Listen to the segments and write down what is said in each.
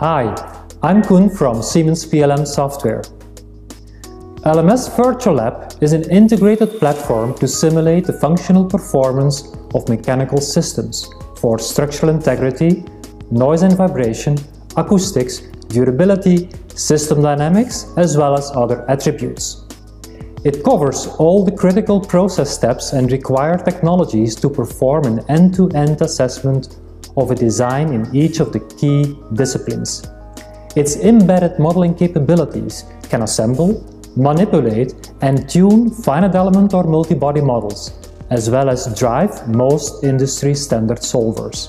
Hi, I'm Koen from Siemens PLM Software. LMS Virtual Lab is an integrated platform to simulate the functional performance of mechanical systems for structural integrity, noise and vibration, acoustics, durability, system dynamics, as well as other attributes. It covers all the critical process steps and required technologies to perform an end-to-end -end assessment of a design in each of the key disciplines. Its embedded modeling capabilities can assemble, manipulate and tune finite element or multi-body models, as well as drive most industry standard solvers.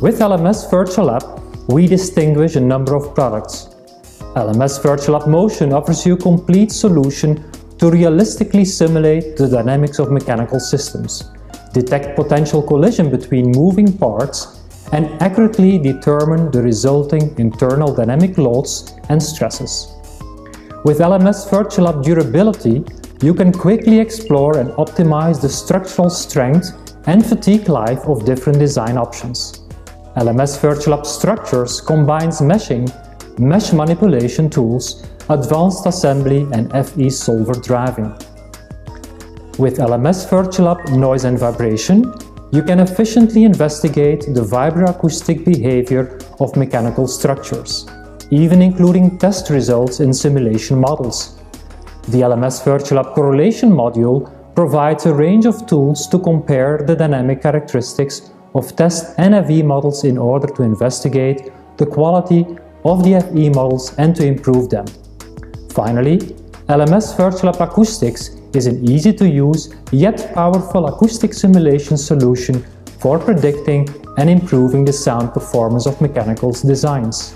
With LMS Virtual Lab, we distinguish a number of products. LMS Virtual Lab Motion offers you a complete solution to realistically simulate the dynamics of mechanical systems, detect potential collision between moving parts and accurately determine the resulting internal dynamic loads and stresses. With LMS Virtual Lab Durability, you can quickly explore and optimize the structural strength and fatigue life of different design options. LMS Virtual Lab Structures combines meshing, mesh manipulation tools, advanced assembly and FE solver driving. With LMS Virtual Lab Noise and Vibration, you can efficiently investigate the vibroacoustic behavior of mechanical structures, even including test results in simulation models. The LMS Virtual Lab Correlation module provides a range of tools to compare the dynamic characteristics of test and FE models in order to investigate the quality of the FE models and to improve them. Finally, LMS Virtual Lab Acoustics is an easy-to-use yet powerful acoustic simulation solution for predicting and improving the sound performance of mechanical designs.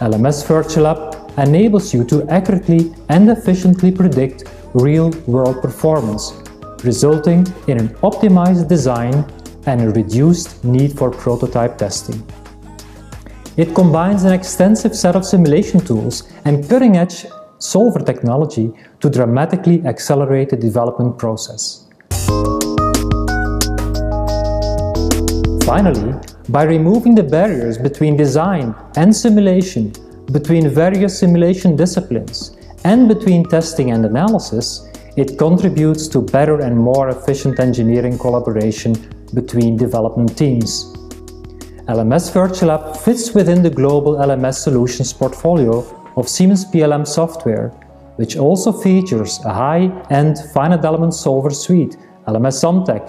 LMS Virtual Lab enables you to accurately and efficiently predict real-world performance, resulting in an optimized design and a reduced need for prototype testing. It combines an extensive set of simulation tools and cutting-edge solver technology to dramatically accelerate the development process. Finally, by removing the barriers between design and simulation, between various simulation disciplines, and between testing and analysis, it contributes to better and more efficient engineering collaboration between development teams. LMS Virtual Lab fits within the global LMS solutions portfolio of Siemens PLM software, which also features a high-end finite element solver suite, LMS SAMTech,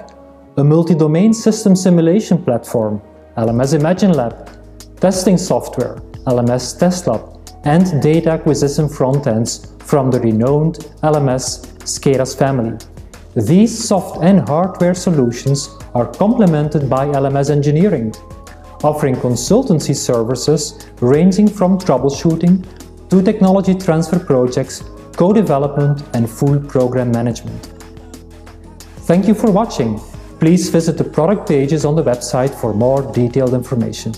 a multi-domain system simulation platform, LMS Imagine Lab, testing software, LMS TestLab, and data acquisition front-ends from the renowned LMS SCADAS family. These soft and hardware solutions are complemented by LMS engineering, offering consultancy services ranging from troubleshooting through technology transfer projects, co-development and full program management. Thank you for watching. Please visit the product pages on the website for more detailed information.